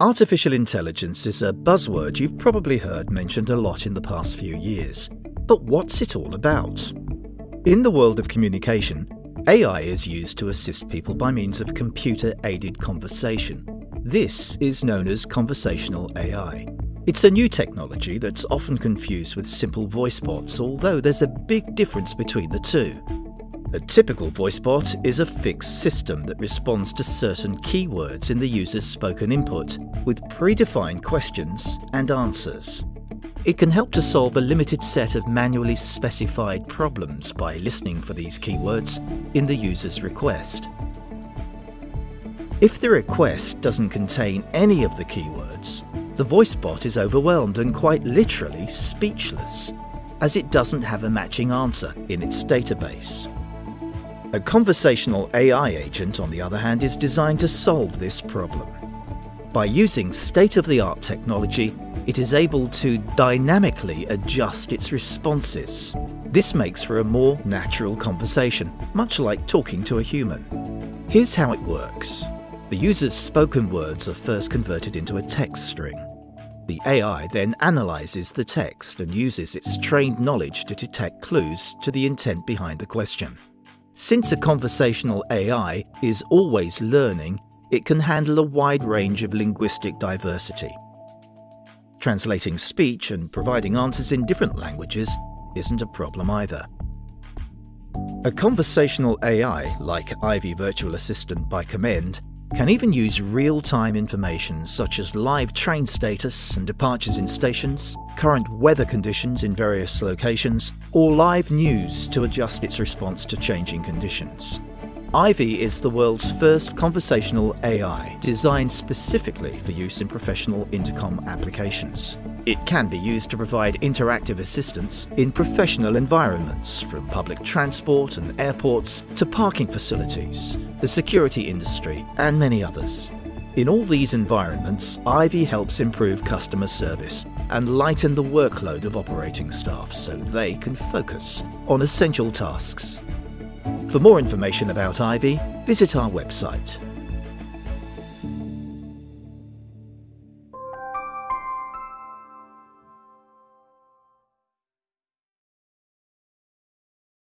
Artificial intelligence is a buzzword you've probably heard mentioned a lot in the past few years. But what's it all about? In the world of communication, AI is used to assist people by means of computer aided conversation. This is known as conversational AI. It's a new technology that's often confused with simple voice bots, although there's a big difference between the two. A typical voice bot is a fixed system that responds to certain keywords in the user's spoken input, with predefined questions and answers. It can help to solve a limited set of manually specified problems by listening for these keywords in the user's request. If the request doesn't contain any of the keywords, the voice bot is overwhelmed and quite literally speechless, as it doesn't have a matching answer in its database. A conversational AI agent, on the other hand, is designed to solve this problem. By using state of the art technology, it is able to dynamically adjust its responses. This makes for a more natural conversation, much like talking to a human. Here's how it works the user's spoken words are first converted into a text string. The AI then analyzes the text and uses its trained knowledge to detect clues to the intent behind the question. Since a conversational AI is always learning, it can handle a wide range of linguistic diversity. Translating speech and providing answers in different languages isn't a problem either. A conversational AI, like Ivy Virtual Assistant by Commend, can even use real time information such as live train status and departures in stations, current weather conditions in various locations, or live news to adjust its response to changing conditions. Ivy is the world's first conversational AI designed specifically for use in professional intercom applications. It can be used to provide interactive assistance in professional environments, from public transport and airports to parking facilities, the security industry, and many others. In all these environments, Ivy helps improve customer service and lighten the workload of operating staff so they can focus on essential tasks. For more information about Ivy, visit our website